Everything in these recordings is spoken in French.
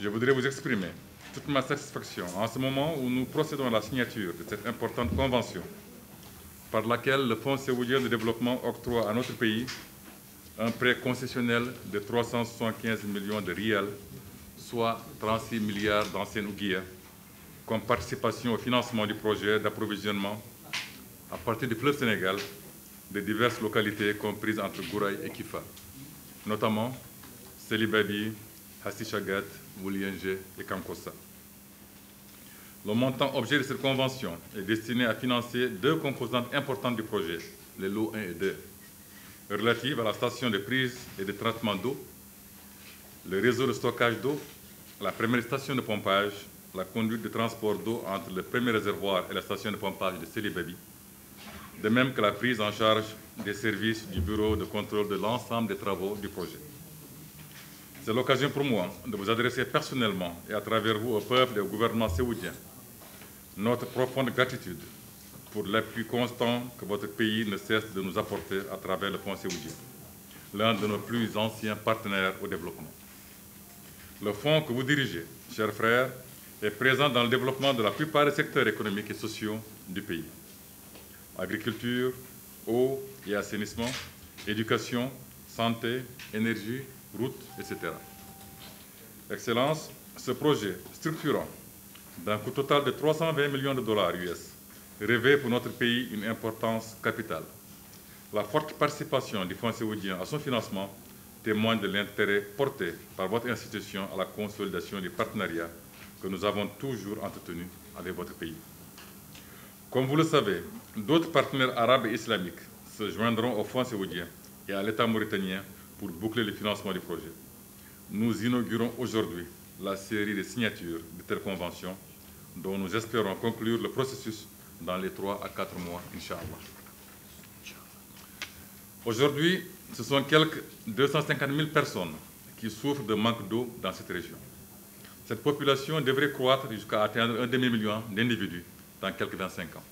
Je voudrais vous exprimer toute ma satisfaction en ce moment où nous procédons à la signature de cette importante convention par laquelle le Fonds saoudien de développement octroie à notre pays un prêt concessionnel de 375 millions de rials, soit 36 milliards d'anciennes ouguiya, comme participation au financement du projet d'approvisionnement à partir du fleuve Sénégal de diverses localités comprises entre Gouraï et Kifa, notamment Selibadi, Hassichagat, Moulienge et Kankossa. Le montant objet de cette convention est destiné à financer deux composantes importantes du projet, les lots 1 et 2, relatives à la station de prise et de traitement d'eau, le réseau de stockage d'eau, la première station de pompage, la conduite de transport d'eau entre le premier réservoir et la station de pompage de Célibabi, de même que la prise en charge des services du bureau de contrôle de l'ensemble des travaux du projet. C'est l'occasion pour moi de vous adresser personnellement et à travers vous au peuple et au gouvernement saoudien notre profonde gratitude pour l'appui constant que votre pays ne cesse de nous apporter à travers le Fonds saoudien, l'un de nos plus anciens partenaires au développement. Le fonds que vous dirigez, chers frères, est présent dans le développement de la plupart des secteurs économiques et sociaux du pays. Agriculture, eau et assainissement, éducation, santé, énergie, routes, etc. Excellence, ce projet structurant, d'un coût total de 320 millions de dollars US, revêt pour notre pays une importance capitale. La forte participation du Fonds saoudien à son financement témoigne de l'intérêt porté par votre institution à la consolidation du partenariat que nous avons toujours entretenu avec votre pays. Comme vous le savez, d'autres partenaires arabes et islamiques se joindront au Fonds saoudien et à l'État mauritanien pour boucler le financement du projet. Nous inaugurons aujourd'hui la série de signatures de telles conventions dont nous espérons conclure le processus dans les 3 à 4 mois, Inch'Allah. Aujourd'hui, ce sont quelques 250 000 personnes qui souffrent de manque d'eau dans cette région. Cette population devrait croître jusqu'à atteindre un demi-million d'individus dans quelques 25 ans.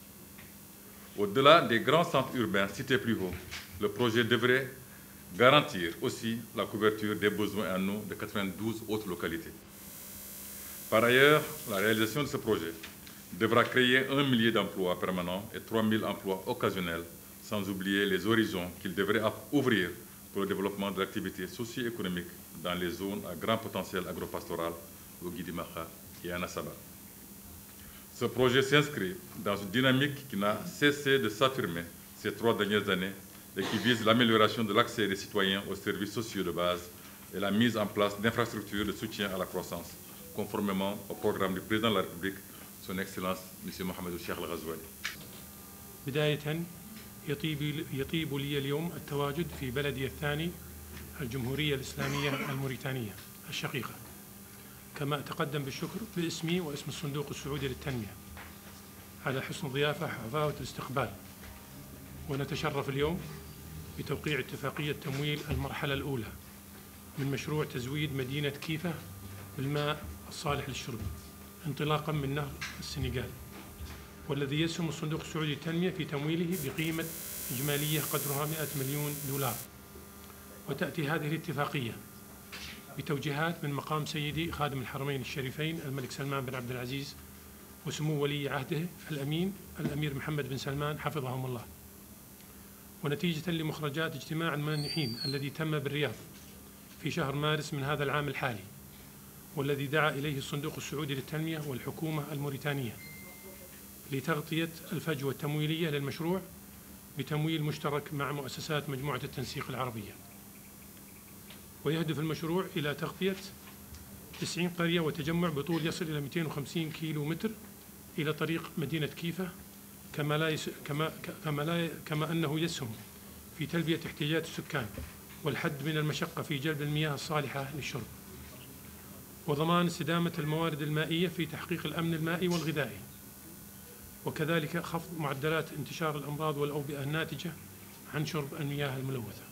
Au-delà des grands centres urbains cités plus haut, le projet devrait garantir aussi la couverture des besoins en eau de 92 autres localités. Par ailleurs, la réalisation de ce projet devra créer un millier d'emplois permanents et 3 000 emplois occasionnels, sans oublier les horizons qu'il devrait ouvrir pour le développement de l'activité socio-économique dans les zones à grand potentiel agropastoral, au Guidimacha et à Nassaba. Ce projet s'inscrit dans une dynamique qui n'a cessé de s'affirmer ces trois dernières années et qui vise l'amélioration de l'accès des citoyens aux services sociaux de base et la mise en place d'infrastructures de soutien à la croissance, conformément au programme du président de la République, son Excellence M. Mohamed Cheikh Al-Ghazouani. يطيب, يطيب لي اليوم التواجد في بلدي الثاني الجمهورية الإسلامية الموريتانية الشقيقة كما أتقدم بالشكر باسمي واسم الصندوق السعودي للتنمية على حسن الضيافة وحفاوة الاستقبال ونتشرف اليوم بتوقيع اتفاقية تمويل المرحلة الأولى من مشروع تزويد مدينة كيفة بالماء الصالح للشرب انطلاقا من نهر السنغال والذي يسهم الصندوق السعودي للتنمية في تمويله بقيمة إجمالية قدرها 100 مليون دولار. وتأتي هذه الاتفاقية بتوجيهات من مقام سيدي خادم الحرمين الشريفين الملك سلمان بن عبد العزيز وسمو ولي عهده الأمين الأمير محمد بن سلمان حفظهم الله. ونتيجة لمخرجات اجتماع المانحين الذي تم بالرياض في شهر مارس من هذا العام الحالي والذي دعا إليه الصندوق السعودي للتنمية والحكومة الموريتانية لتغطية الفجوة التمويلية للمشروع بتمويل مشترك مع مؤسسات مجموعة التنسيق العربية. ويهدف المشروع إلى تغطية 90 قرية وتجمع بطول يصل إلى 250 كيلو متر إلى طريق مدينة كيفة كما لا يس... كما كما لا كما أنه يسهم في تلبية احتياجات السكان والحد من المشقة في جلب المياه الصالحة للشرب. وضمان استدامة الموارد المائية في تحقيق الأمن المائي والغذائي. وكذلك خفض معدلات انتشار الأمراض والأوبئة الناتجة عن شرب المياه الملوثة.